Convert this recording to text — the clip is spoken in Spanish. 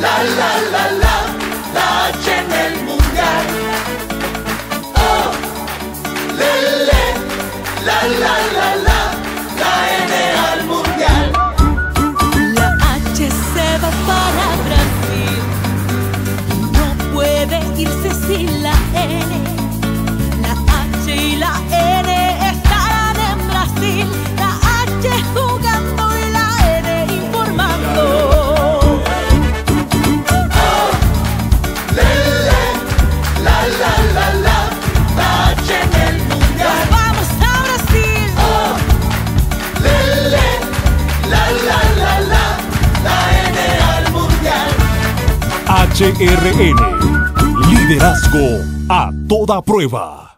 la la la la, la H en el mundial. Oh, lele, la la la. la, la, la, la, noche en el mundial. Vamos a Brasil. Oh, le, le, la, la, la, la, la N al mundial. HRN, liderazgo a toda prueba.